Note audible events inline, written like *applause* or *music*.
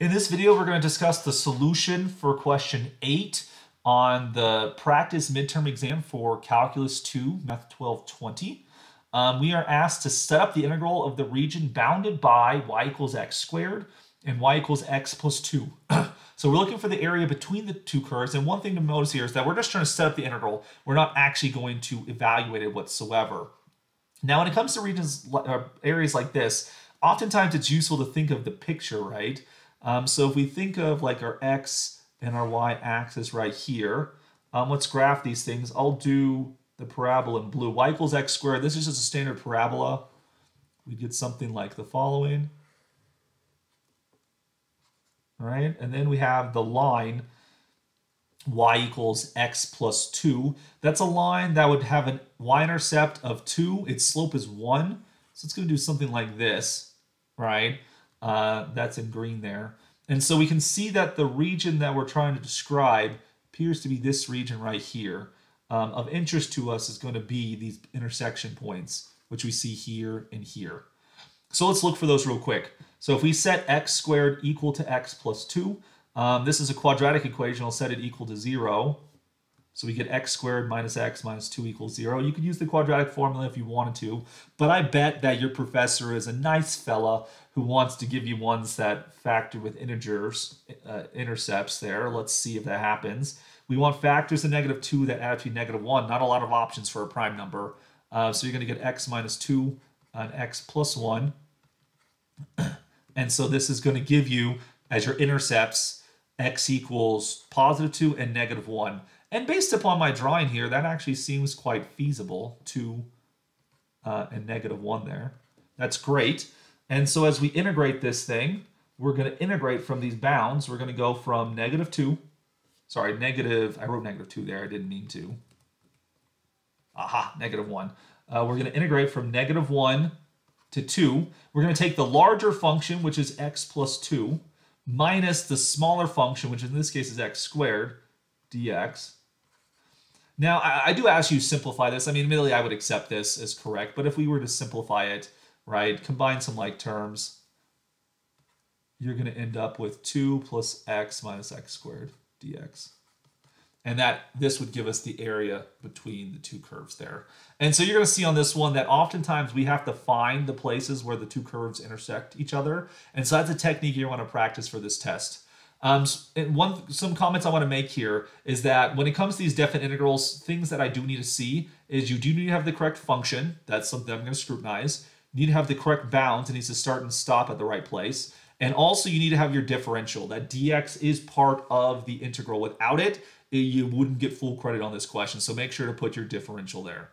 In this video, we're going to discuss the solution for question 8 on the practice midterm exam for Calculus 2, Math 1220. Um, we are asked to set up the integral of the region bounded by y equals x squared and y equals x plus 2. *clears throat* so we're looking for the area between the two curves. And one thing to notice here is that we're just trying to set up the integral. We're not actually going to evaluate it whatsoever. Now, when it comes to regions, uh, areas like this, oftentimes it's useful to think of the picture, right? Um, so if we think of like our x and our y axis right here, um, let's graph these things. I'll do the parabola in blue. y equals x squared. This is just a standard parabola. We get something like the following. All right, and then we have the line y equals x plus 2. That's a line that would have an y-intercept of 2. Its slope is 1. So it's going to do something like this, right? Uh, that's in green there. And so we can see that the region that we're trying to describe appears to be this region right here. Um, of interest to us is going to be these intersection points, which we see here and here. So let's look for those real quick. So if we set x squared equal to x plus 2, um, this is a quadratic equation. I'll set it equal to 0. So we get x squared minus x minus 2 equals 0. You could use the quadratic formula if you wanted to, but I bet that your professor is a nice fella who wants to give you ones that factor with integers, uh, intercepts there. Let's see if that happens. We want factors of negative 2 that add to negative 1. Not a lot of options for a prime number. Uh, so you're going to get x minus 2 and x plus 1. *clears throat* and so this is going to give you, as your intercepts, x equals positive 2 and negative 1. And based upon my drawing here, that actually seems quite feasible, 2 uh, and negative 1 there. That's great. And so as we integrate this thing, we're going to integrate from these bounds. We're going to go from negative 2, sorry, negative, I wrote negative 2 there, I didn't mean to. Aha, negative 1. Uh, we're going to integrate from negative 1 to 2. We're going to take the larger function, which is x plus 2, minus the smaller function, which in this case is x squared, dx. Now, I, I, do ask you simplify this. I mean, admittedly, I would accept this as correct, but if we were to simplify it, right, combine some like terms, you're going to end up with 2 plus x minus x squared dx. And that this would give us the area between the two curves there. And so you're going to see on this one that oftentimes we have to find the places where the two curves intersect each other. And so that's a technique you want to practice for this test. Um, one some comments I want to make here is that when it comes to these definite integrals, things that I do need to see is you do need to have the correct function. That's something I'm going to scrutinize. You need to have the correct bounds. It needs to start and stop at the right place. And also you need to have your differential. That dx is part of the integral. Without it, you wouldn't get full credit on this question. So make sure to put your differential there.